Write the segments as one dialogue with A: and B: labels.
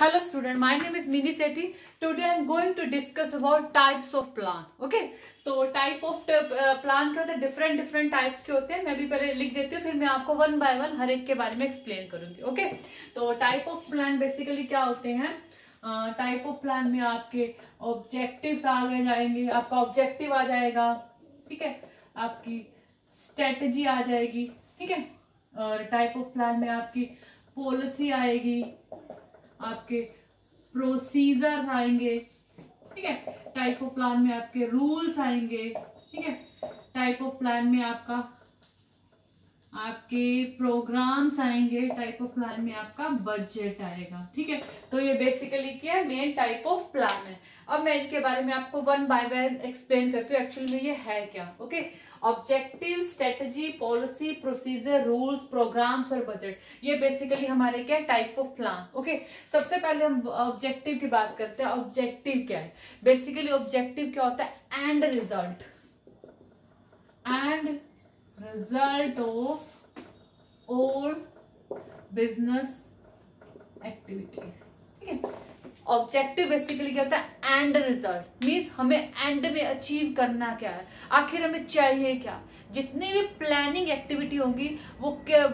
A: Hello student, my name is Mini Sethi. Today I am going to discuss about types of plant. Okay? तो type of plan क्या होता है different different types के होते हैं मैं भी पहले लिख देती हूँ फिर मैं आपको वन बाय वन हर एक के बारे में एक्सप्लेन करूँगी ओके तो टाइप ऑफ़ प्लान बेसिकली क्या होते हैं टाइप ऑफ़ प्लान में आपके ऑब्जेक्टिव्स आगे जाएँगे आपका ऑब्जेक्टिव आ जाएगा ठीक है आपकी स्ट्रेटजी आ जाएगी ठीक है और टाइप ऑफ़ प्लान में आपकी पॉलिसी आएगी आपके प्रोसीजर आएँगे, ठीक है? टाइप ऑफ़ प्लान में आपके रूल्स आएँगे, ठीक है? टाइप ऑफ़ प्लान में आपका, आपके प्रोग्राम्स आएँगे टाइप ऑफ़ प्लान में आपका बजट आएगा, ठीक है? तो ये बेसिकली क्या है? मेन टाइप ऑफ़ प्लान है। अब मैं इनके बारे में आपको वन बाय वन एक्सप्लेन करती हूँ। एक्चुअली में ये है क्या? Okay objective strategy policy procedure rules programs और बजट ये बेसिकली हमारे क्या टाइप ऑफ़ प्लान ओके सबसे पहले हम ऑब्जेक्टिव की बात करते हैं. ऑब्जेक्टिव क्या है? बेसिकली ऑब्जेक्टिव क्या होता है? End result end result of all business activity ठीक है? ऑब्जेक्टिव बेसिकली क्या होता है? एंड रिज़ल्ट मीन्स हमें एंड में अचीव करना क्या है? आखिर हमें चाहिए क्या? जितनी भी प्लानिंग एक्टिविटी होगी, वो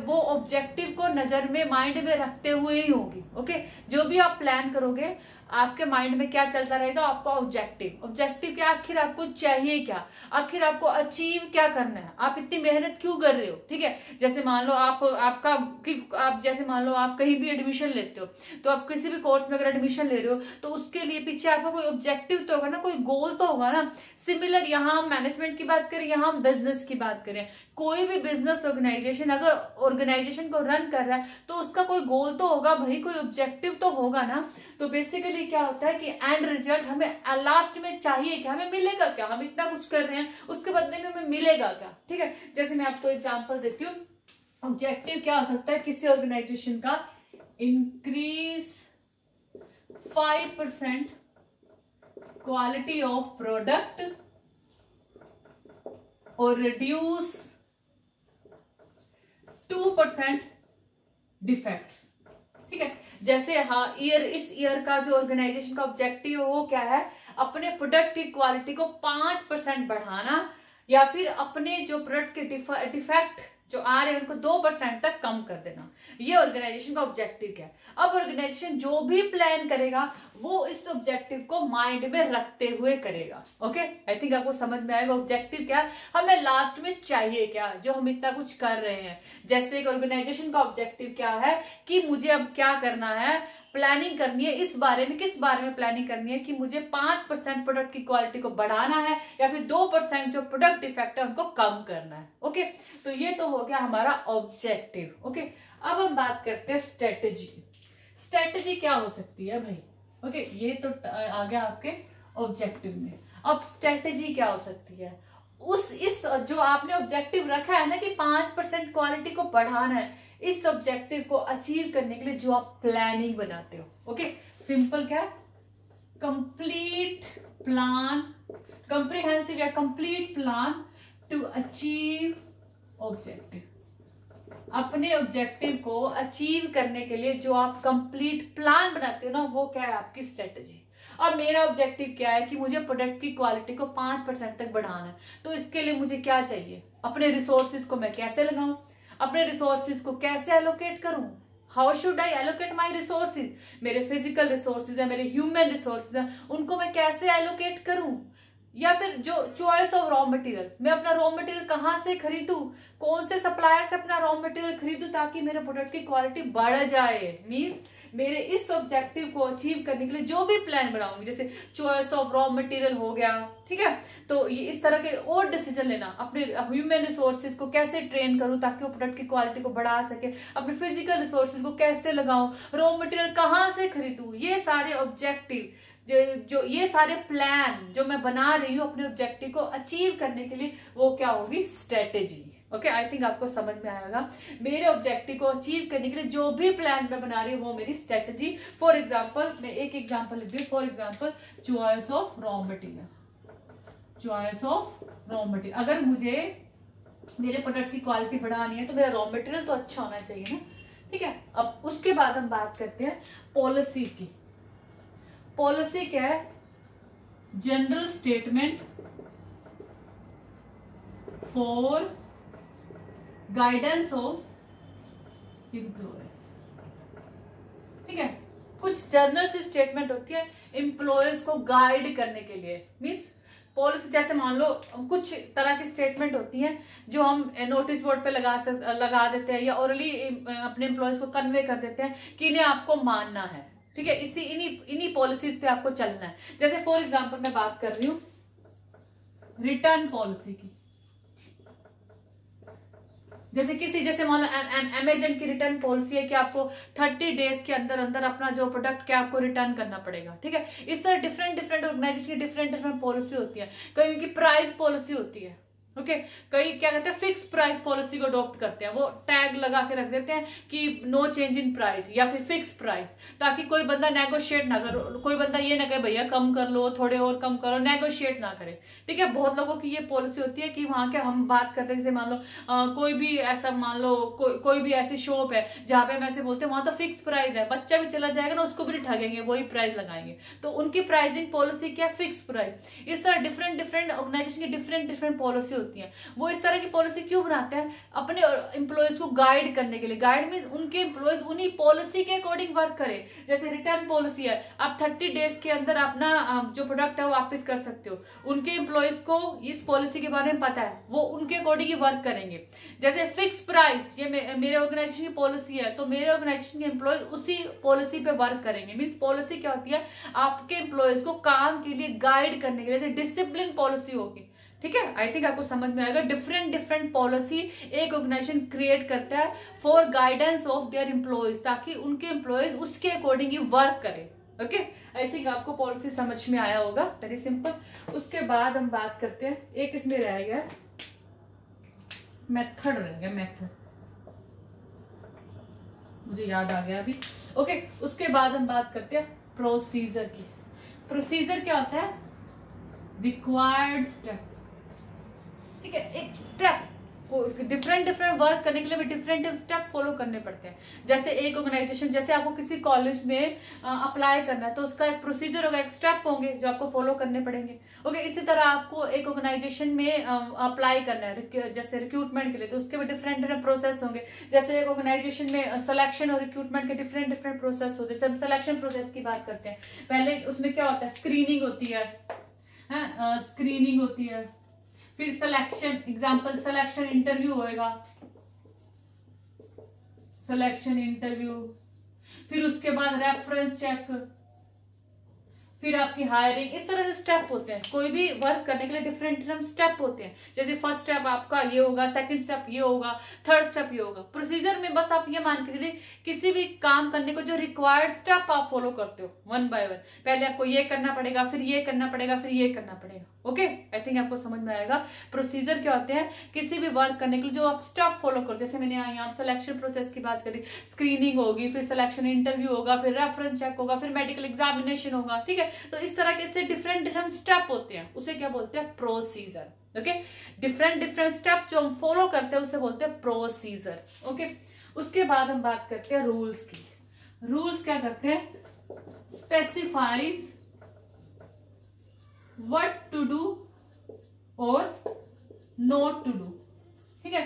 A: वो ऑब्जेक्टिव को नज़र में माइंड में रखते हुए ही होगी ओके जो भी आप प्लान करोगे आपके माइंड में क्या चलता रहेगा? आपका ऑब्जेक्टिव ऑब्जेक्टिव क्या? आखिर आपको चाहिए क्या? आखिर आपको अचीव क्या करना है? आप इतनी मेहनत क्यों कर रहे हो? ठीक है? जैसे मान लो आप, आपका आप जैसे मान लो आप कहीं भी एडमिशन लेते हो तो आप किसी भी कोर्स में अगर एडमिशन ले रहे हो तो उसके लिए पीछे आपका कोई ऑब्जेक्टिव तो होगा ना? कोई गोल तो होगा ना? सिमिलर यहाँ हम मैनेजमेंट की बात करें, यहाँ हम बिज़नेस की बात करें। कोई भी बिज़नेस ऑर्गेनाइजेशन अगर ऑर्गेनाइजेशन को रन कर रहा है तो उसका कोई गोल तो होगा भाई कोई ऑब्जेक्टिव तो होगा ना? तो बेसिकली क्या होता है कि एंड रिज़ल्ट हमें लास्ट में चाहिए क्या हमें मिलेगा क्या? हम इतना कुछ कर रहे हैं, उसके बदले में हमें मिलेगा क्या? ठीक है? जैसे मैं आपको एग्ज़ाम्पल देती हूँ। ऑब्जेक्टिव क्या हो सकता है? किसी ऑर्गेनाइजेशन का increase five percent quality of product और रिड्यूस टू परसेंट डिफेक्ट्स ठीक है? जैसे हाँ ईयर इस ईयर का जो ऑर्गेनाइजेशन का ऑब्जेक्टिव है वो क्या है? अपने प्रोडक्ट की क्वालिटी को पाँच परसेंट बढ़ाना या फिर अपने जो प्रोडक्ट के डिफेक्ट जो आ रहे हैं, उनको दो परसेंट तक कम कर देना। ये ऑर्गेनाइजेशन का ऑब्जेक्टिव क्या है? अब ऑर्गेनाइजेशन जो भी प्लान करेगा वो इस ऑब्जेक्टिव को माइंड में रखते हुए करेगा। ओके आई थिंक आपको समझ में आएगा ऑब्जेक्टिव क्या? हमें लास्ट में चाहिए क्या? जो हम इतना कुछ कर रहे हैं। जैसे एक ऑर्गेनाइजेशन का ऑब्जेक्टिव क्या है? कि मुझे अब क्या करना है? प्लानिंग करनी है। इस बारे में, किस बारे में प्लानिंग करनी है? कि मुझे पाँच परसेंट प्रोडक्ट की क्वालिटी को बढ़ाना है या फिर दो परसेंट जो प्रोडक्ट डिफेक्ट है उनको कम करना है। ओके तो ये तो हो गया हमारा ऑब्जेक्टिव ओके अब हम बात करते हैं स्ट्रेटेजी स्ट्रेटेजी क्या हो सकती है भाई? ओके ये तो आ गया आपके ऑब्जेक्टिव में। अब स्ट्रेटेजी क्या हो सकती है? उस, इस, जो आपने ऑब्जेक्टिव रखा है ना कि पाँच परसेंट क्वालिटी को बढ़ाना है, इस ऑब्जेक्टिव को अचीव करने के लिए जो आप प्लानिंग बनाते हो। ओके सिंपल क्या कंप्लीट प्लान कंप्रीहेंसिव या complete plan to achieve objective अपने ऑब्जेक्टिव को अचीव करने के लिए जो आप कंप्लीट प्लान बनाते हो ना, वो क्या है आपकी स्ट्रेटेजी और मेरा ऑब्जेक्टिव क्या है कि मुझे प्रोडक्ट की क्वालिटी को पाँच परसेंट तक बढ़ाना है। तो इसके लिए मुझे क्या चाहिए? अपने रिसोर्सेज को मैं कैसे लगाऊँ? अपने रिसोर्सेज को कैसे एलोकेट करूँ? How should I allocate my resources मेरे फ़िज़िकल रिसोर्सेज है, मेरे ह्यूमन रिसोर्सेज है, उनको मैं कैसे एलोकेट करूँ? या फिर जो चॉइस ऑफ़ रॉ मटेरियल मैं अपना रॉ मटेरियल कहाँ से खरीदू? कौन से सप्लायर से अपना रॉ मटेरियल खरीदू ताकि मेरे प्रोडक्ट की क्वालिटी बढ़ जाए? मीन्स मेरे इस ऑब्जेक्टिव को अचीव करने के लिए जो भी प्लान बनाऊँगी, जैसे चॉइस ऑफ़ रॉ मटेरियल हो गया, ठीक है? तो ये इस तरह के और डिसीज़न लेना, अपने ह्यूमन रिसोर्सेज को कैसे ट्रेन करूँ ताकि वो प्रोडक्ट की क्वालिटी को बढ़ा सके? अपने फ़िज़िकल रिसोर्सेज को कैसे लगाऊँ? रॉ मटेरियल कहाँ से खरीदू? ये सारे ऑब्जेक्टिव जो ये सारे प्लान जो मैं बना रही हूँ अपने ऑब्जेक्टिव को अचीव करने के लिए, वो क्या होगी? स्ट्रेटेजी ओके आई थिंक आपको समझ में आएगा। मेरे ऑब्जेक्टिव को अचीव करने के लिए जो भी प्लान मैं बना रही हूँ, वो मेरी स्ट्रेटेजी फॉर एग्ज़ाम्पल मैं एक एग्ज़ाम्पल लिख for example choice of raw material choice of raw material अगर मुझे मेरे प्रोडक्ट की क्वालिटी बढ़ानी है तो मेरा रॉ मटेरियल तो अच्छा होना चाहिए ना। ठीक है? अब उसके बाद हम बात करते हैं पॉलिसी की। पॉलिसी क्या है? General statement for guidance of employees ठीक है? कुछ सी स्टेटमेंट होती है इंप्लॉयज को गाइड करने के लिए। मीन्स पॉलिसी जैसे मान लो, कुछ तरह की स्टेटमेंट होती हैं जो हम नोटिस बोर्ड पे लगा सक, लगा देते हैं या ओरली अपने एम्प्लॉयज़ को कन्वे कर देते हैं कि इन्हें आपको मानना है। ठीक है, इसी, इन्हीं इन्हीं पॉलिसीज़ पे आपको चलना है। जैसे फॉर एग्ज़ाम्पल मैं बात कर रही हूँ रिटर्न पॉलिसी की। जैसे किसी, जैसे मान लो अमेजन की रिटर्न पॉलिसी है कि आपको थर्टी डेज़ के अंदर अंदर अपना जो प्रोडक्ट क्या आपको रिटर्न करना पड़ेगा, ठीक है? इस तरह डिफरेंट डिफरेंट ऑर्गेनाइजेशन की डिफरेंट डिफरेंट पॉलिसी होती है। कहीं की प्राइस पॉलिसी होती है। Okay okay? कई क्या कहते हैं फिक्स प्राइस पॉलिसी को अडॉप्ट करते हैं। वो टैग लगा के रख देते हैं कि नो चेंज इन प्राइस या फिर फिक्स प्राइस ताकि कोई बंदा नेगोशिएट ना करो। कोई बंदा ये ना कहे भैया कम कर लो थोड़े और कम करो। नेगोशिएट ना करे। ठीक है? बहुत लोगों की ये पॉलिसी होती है कि वहाँ के हम बात करते हैं जैसे मान लो आ, कोई भी ऐसा मान लो को, कोई भी ऐसी शॉप है जहाँ पे हम ऐसे बोलते हैं वहाँ तो फिक्स प्राइस है। बच्चा भी चला जाएगा ना उसको भी ठगेंगे वही प्राइस लगाएँगे। तो उनकी प्राइसिंग पॉलिसी क्या फिक्स प्राइस इस तरह डिफरेंट डिफरेंट ऑर्गेनाइजेशन की डिफरेंट डिफरेंट पॉलिसी होती है। वो इस तरह की पॉलिसी क्यों बनाते हैं? अपने एम्प्लॉयज़ को गाइड करने के लिए। गाइड मीन उनके एम्प्लॉयज़ उन्हीं पॉलिसी के अकॉर्डिंग वर्क करे। जैसे रिटर्न पॉलिसी है। आप थर्टी डेज़ के अंदर अपना जो प्रोडक्ट है वापस कर सकते हो। उनके एम्प्लॉयज़ को इस पॉलिसी के बारे में पता है। वो उनके अकॉर्डिंग ही वर्क करेंगे। जैसे फिक्स प्राइस ये मेरे ऑर्गेनाइजेशन की पॉलिसी है तो मेरे ऑर्गेनाइजेशन के एम्प्लॉयज़ उसी पॉलिसी पे वर्क करेंगे। मीन्स पॉलिसी क्या होती है? आपके एम्प्लॉयज़ को काम के लिए गाइड करने के लिए। जैसे डिसिप्लिन पॉलिसी होगी। ठीक है? आई थिंक आपको समझ में आएगा। डिफरेंट डिफरेंट पॉलिसी एक ऑर्गेनाइजेशन क्रिएट करता है for guidance of their employees ताकि उनके एम्प्लॉयज़ उसके अकॉर्डिंग ही वर्क करें। ओके आई थिंक आपको पॉलिसी समझ में आया होगा। वेरी सिंपल उसके बाद हम बात करते हैं। एक इसमें रह गया मेथड रह गया मेथड मुझे याद आ गया अभी। ओके okay, उसके बाद हम बात करते हैं प्रोसीजर की। प्रोसीजर क्या होता है? रिक्वायर्ड स्टेप ठीक है, एक स्टेप डिफरेंट डिफरेंट वर्क करने के लिए भी डिफरेंट स्टेप फॉलो करने पड़ते हैं। जैसे एक ऑर्गेनाइजेशन जैसे आपको किसी कॉलेज में अप्लाई करना है तो उसका एक प्रोसीजर होगा, एक स्टेप होंगे जो आपको फॉलो करने पड़ेंगे। ओके इसी तरह आपको एक ऑर्गेनाइजेशन में अप्लाई करना है जैसे रिक्रूटमेंट के लिए तो उसके भी डिफरेंट डिफरेंट प्रोसेस होंगे। जैसे एक ऑर्गेनाइजेशन में सिलेक्शन और रिक्रूटमेंट के डिफरेंट डिफरेंट प्रोसेस होते हैं। सिलेक्शन प्रोसेस की बात करते हैं, पहले उसमें क्या होता है? स्क्रीनिंग होती है स्क्रीनिंग होती है। फिर सिलेक्शन एग्ज़ाम्पल सिलेक्शन इंटरव्यू होएगा। सिलेक्शन इंटरव्यू फिर उसके बाद रेफरेंस चेक फिर आपकी हायरिंग इस तरह से स्टेप होते हैं। कोई भी वर्क करने के लिए डिफरेंट डिफरेंट स्टेप होते हैं। जैसे फ़र्स्ट स्टेप आपका ये होगा सेकंड स्टेप ये होगा थर्ड स्टेप ये होगा। प्रोसीजर में बस आप ये मान के चलिए, किसी भी काम करने को जो रिक्वायर्ड स्टेप आप फॉलो करते हो वन बाय वन पहले आपको ये करना पड़ेगा, फिर ये करना पड़ेगा, फिर ये करना पड़ेगा। ओके आई थिंक आपको समझ में आएगा। प्रोसीजर क्या होते हैं? किसी भी वर्क करने के लिए जो आप स्टेप फॉलो करो जैसे मैंने यहाँ सिलेक्शन प्रोसेस की बात करी। स्क्रीनिंग होगी, फिर सिलेक्शन इंटरव्यू होगा, फिर रेफरेंस चेक होगा, फिर मेडिकल एग्जामिनेशन होगा, ठीक है? तो इस तरह के से डिफरेंट डिफरेंट स्टेप होते हैं। उसे क्या बोलते हैं? Procedure okay different different step जो हम फॉलो करते हैं, उसे बोलते हैं प्रोसीजर ओके उसके बाद हम बात करते हैं रूल्स की। रूल्स क्या करते हैं? स्पेसिफाइज वट टू डू और नोट टू डू ठीक है?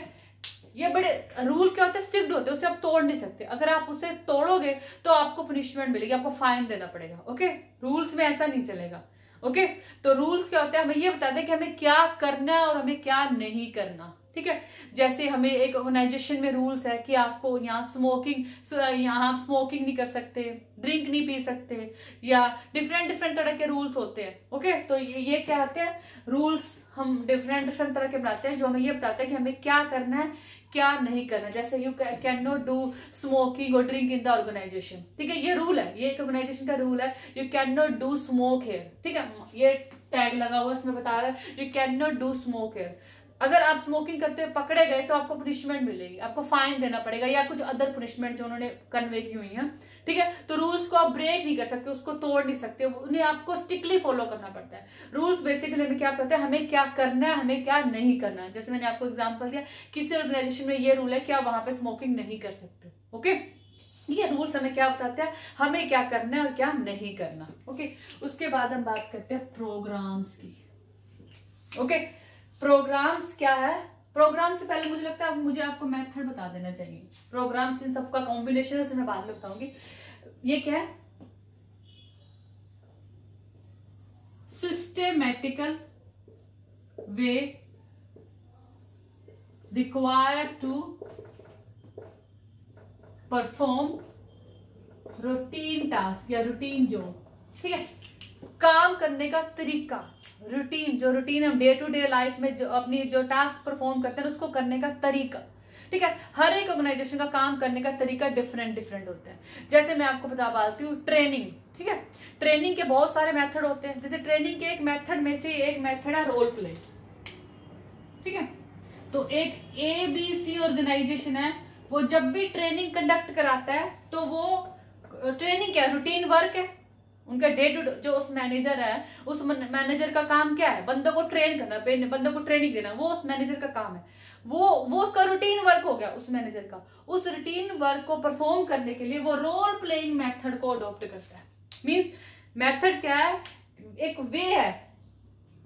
A: ये बड़े रूल क्या होते हैं? स्ट्रिक्ट होते हैं उसे आप तोड़ नहीं सकते। अगर आप उसे तोड़ोगे तो आपको पनिशमेंट मिलेगी आपको फाइन देना पड़ेगा ओके रूल्स में ऐसा नहीं चलेगा ओके तो रूल्स क्या होते हैं? हमें ये बता दें कि हमें क्या करना है और हमें क्या नहीं करना ठीक है? जैसे हमें एक ऑर्गेनाइजेशन में रूल्स है कि आपको यहाँ स्मोकिंग यहाँ आप स्मोकिंग नहीं कर सकते ड्रिंक नहीं पी सकते या डिफरेंट डिफरेंट तरह के रूल्स होते हैं ओके तो ये, ये क्या होते हैं? रूल्स हम डिफरेंट डिफरेंट तरह के बनाते हैं जो हमें ये बताते हैं कि हमें क्या करना है क्या नहीं करना? जैसे you can not do smoking और ड्रिंक इन द ऑर्गेनाइजेशन ठीक है, ये रूल है, ये एक ऑर्गेनाइजेशन का रूल है। You can not do smoke here ठीक है, ये टैग लगा हुआ इसमें बता रहा है। You can not do smoke here अगर आप स्मोकिंग करते हुए पकड़े गए तो आपको पनिशमेंट मिलेगी। आपको फाइन देना पड़ेगा या कुछ अदर पनिशमेंट जो उन्होंने कन्वे की हुई है। ठीक है? तो रूल्स को आप ब्रेक नहीं कर सकते, उसको तोड़ नहीं सकते। उन्हें आपको स्टिकली फॉलो करना पड़ता है। रूल्स बेसिकली हमें क्या कहते हैं? हमें क्या करना है, हमें क्या नहीं करना है। जैसे मैंने आपको एग्ज़ाम्पल दिया, किसी ऑर्गेनाइजेशन में ये रूल है कि आप वहाँ पर स्मोकिंग नहीं कर सकते। ओके ये रूल्स हमें क्या बताते हैं? हमें क्या करना है और क्या नहीं करना। ओके उसके बाद हम बात करते हैं प्रोग्राम्स की। ओके प्रोग्राम्स क्या है? प्रोग्राम से पहले मुझे लगता है मुझे आपको मेथड बता देना चाहिए। प्रोग्राम्स इन सबका कॉम्बिनेशन है मैं बाद में बताऊँगी। ये क्या है? Systematical way requires to perform routine task या रूटीन जॉब ठीक है? काम करने का तरीका रूटीन जो रूटीन हम डे टू डे लाइफ में जो अपनी जो टास्क परफॉर्म करते हैं, उसको करने का तरीका। ठीक है? हर एक ऑर्गेनाइजेशन का काम करने का तरीका डिफरेंट डिफरेंट होता है। जैसे मैं आपको बता पाती हूँ ट्रेनिंग ठीक है? ट्रेनिंग के बहुत सारे मेथड होते हैं। जैसे ट्रेनिंग के एक मेथड में से एक मेथड है रोल प्ले ठीक है? तो एक ए बी सी ऑर्गेनाइजेशन है, वो जब भी ट्रेनिंग कंडक्ट कराता है तो वो ट्रेनिंग क्या रूटीन वर्क है। उनका डे टू जो उस मैनेजर है, उस मैनेजर का काम क्या है? बंदों को ट्रेन करना बंदों को ट्रेनिंग देना, वो उस मैनेजर का काम है। वो वो उसका रूटीन वर्क हो गया उस मैनेजर का। उस रूटीन वर्क को परफॉर्म करने के लिए वो रोल प्लेइंग मेथड को अडॉप्ट करता है। मीन्स मेथड क्या है? एक वे है।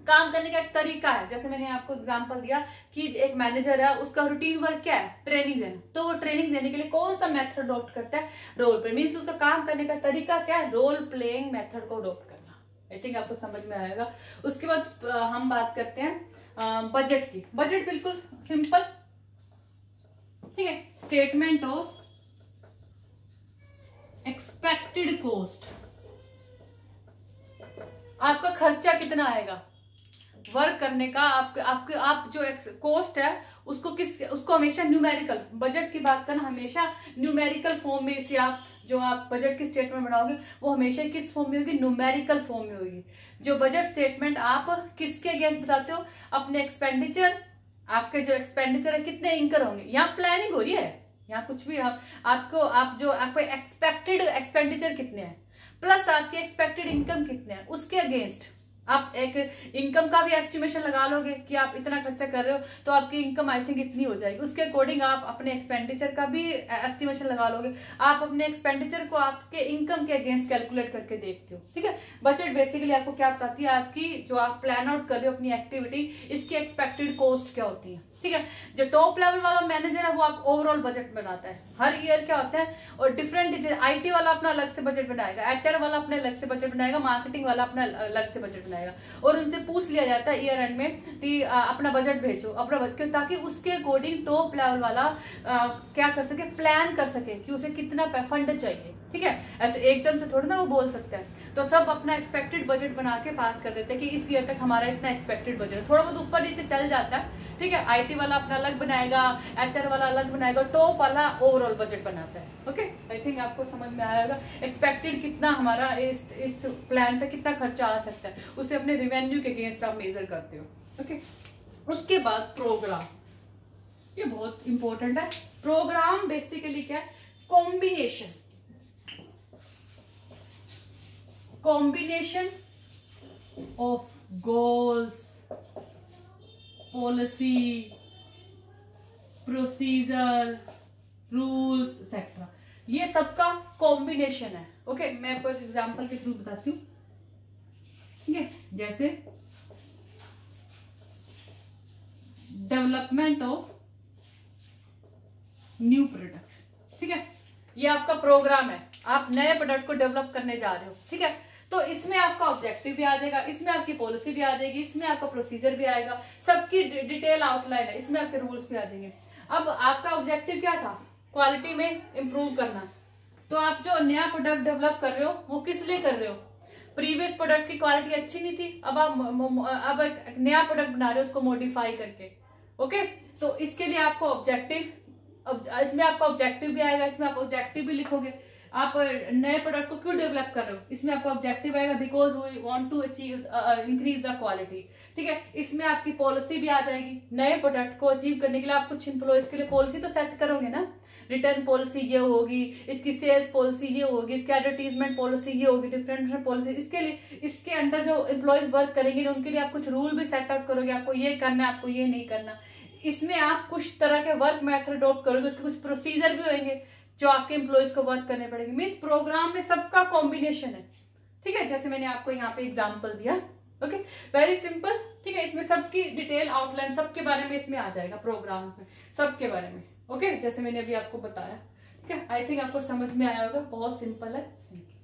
A: काम करने का एक तरीका है। जैसे मैंने आपको एग्जांपल दिया कि एक मैनेजर है, उसका रूटीन वर्क क्या है? ट्रेनिंग देना। तो वो ट्रेनिंग देने के लिए कौन सा मेथड अडॉप्ट करता है? रोल प्ले मीन्स उसका काम करने का तरीका क्या है? रोल प्लेइंग मेथड को अडोप्ट करना। आई थिंक आपको समझ में आएगा। उसके बाद हम बात करते हैं बजट की। बजट बिल्कुल सिंपल ठीक है? स्टेटमेंट ऑफ़ एक्सपेक्टेड कॉस्ट आपका खर्चा कितना आएगा? वर्क करने का आपके आपके आप जो कॉस्ट है उसको किस उसको हमेशा न्यूमेरिकल बजट की बात करना हमेशा न्यूमेरिकल फॉर्म में इसे आप जो आप बजट की स्टेटमेंट बनाओगे वो हमेशा किस फॉर्म में होगी? न्यूमेरिकल फॉर्म में होगी। जो बजट स्टेटमेंट आप किसके अगेंस्ट बताते हो? अपने एक्सपेंडिचर आपके जो एक्सपेंडिचर है कितने इंकर होंगे? यहाँ प्लानिंग हो रही है। यहाँ कुछ भी आप, आपको आप जो आपको एक्सपेक्टेड एक्सपेंडिचर कितने हैं? प्लस आपके एक्सपेक्टेड इनकम कितने हैं? उसके अगेंस्ट आप एक इनकम का भी एस्टिमेशन लगा लोगे कि आप इतना खर्चा कर रहे हो तो आपकी इनकम आई थिंक इतनी हो जाएगी। उसके अकॉर्डिंग आप अपने एक्सपेंडिचर का भी एस्टिमेशन लगा लोगे। आप अपने एक्सपेंडिचर को आपके इनकम के अगेंस्ट कैलकुलेट करके देखते हो, ठीक है? बजट बेसिकली आपको क्या बताती है? आपकी जो आप प्लान आउट कर रहे हो अपनी एक्टिविटी इसकी एक्सपेक्टेड कॉस्ट क्या होती है? ठीक है? जो टॉप लेवल वाला मैनेजर है वो आप ओवरऑल बजट बनाता है। हर ईयर क्या होता है? और डिफरेंट आईटी वाला अपना अलग से बजट बनाएगा एचआर वाला अपने अलग से बजट बनाएगा मार्केटिंग वाला अपना अलग से बजट बनाएगा। और उनसे पूछ लिया जाता है ईयर एंड में कि अपना बजट भेजो अपना बजट ताकि उसके अकॉर्डिंग टॉप लेवल वाला आ, क्या कर सके? प्लान कर सके कि उसे कितना फंड चाहिए। ठीक है? ऐसे एकदम से थोड़ा ना वो बोल सकता है। तो सब अपना एक्सपेक्टेड बजट बना के पास कर देते हैं कि इस ईयर तक हमारा इतना एक्सपेक्टेड बजट है। थोड़ा बहुत ऊपर नीचे चल जाता है, ठीक है? आईटी वाला अपना अलग बनाएगा एचआर वाला अलग बनाएगा टॉप वाला ओवरऑल बजट बनाता है। ओके आई थिंक आपको समझ में आएगा एक्सपेक्टेड कितना हमारा इस इस प्लान पे कितना खर्चा आ सकता है। उसे अपने रिवेन्यू के अगेंस्ट आप मेजर करते हो। ओके उसके बाद प्रोग्राम ये बहुत इंपॉर्टेंट है। प्रोग्राम बेसिकली क्या है? Combination combination of goals policy procedure rules etcetera ये सबका कॉम्बिनेशन है। ओके okay, मैं आपको एग्जांपल के थ्रू बताती हूँ। ठीक है? जैसे डेवलपमेंट ऑफ़ न्यू प्रोडक्ट ठीक है? ये आपका प्रोग्राम है। आप नए प्रोडक्ट को डेवलप करने जा रहे हो। ठीक है? तो इसमें आपका ऑब्जेक्टिव भी आ जाएगा, इसमें आपकी पॉलिसी भी आ जाएगी, इसमें आपका प्रोसीजर भी आएगा, सबकी डिटेल आउटलाइन है, इसमें आपके रूल्स भी आ जाएँगे। अब आपका ऑब्जेक्टिव क्या था? क्वालिटी में इंप्रूव करना। तो आप जो नया प्रोडक्ट डेवलप कर रहे हो, वो किस लिए कर रहे हो? प्रीवियस प्रोडक्ट की क्वालिटी अच्छी नहीं थी, अब आप अब एक नया प्रोडक्ट बना रहे हो उसको मॉडिफाई करके। ओके तो इसके लिए आपको ऑब्जेक्टिव इसमें आपका ऑब्जेक्टिव भी आएगा, इसमें आप ऑब्जेक्टिव भी लिखोगे। आप नए प्रोडक्ट को क्यों डेवलप कर रहे हो? इसमें आपका ऑब्जेक्टिव आएगा because we want to achieve increase the quality ठीक है? इसमें आपकी पॉलिसी भी आ जाएगी। नए प्रोडक्ट को अचीव करने के लिए आप कुछ इम्प्लॉयज के लिए पॉलिसी तो सेट करोगे ना? रिटर्न पॉलिसी ये होगी, इसकी सेल्स पॉलिसी ये होगी, इसकी एडवर्टीजमेंट पॉलिसी ये होगी डिफरेंट डिफरेंट पॉलिसी इसके लिए, इसके अंडर जो एम्प्लॉयज़ वर्क करेंगे उनके लिए आप कुछ रूल भी सेट आउट करोगे। आपको ये करना है, आपको ये नहीं करना। इसमें आप कुछ तरह के वर्क मेथड अडोप्ट करोगे, उसके कुछ प्रोसीजर भी होंगे। जो आपके एम्प्लॉयज़ को वर्क करने पड़ेंगे। मीन्स प्रोग्राम में सबका कॉम्बिनेशन है। ठीक है? जैसे मैंने आपको यहाँ पे एग्ज़ाम्पल दिया। ओके वेरी सिंपल ठीक है? इसमें सबकी डिटेल आउटलाइन सबके बारे में इसमें आ जाएगा प्रोग्राम में, सबके बारे में। Okay okay? जैसे मैंने अभी आपको बताया। ठीक है? आई थिंक आपको समझ में आया होगा। बहुत सिंपल है। Thank you